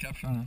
Capture.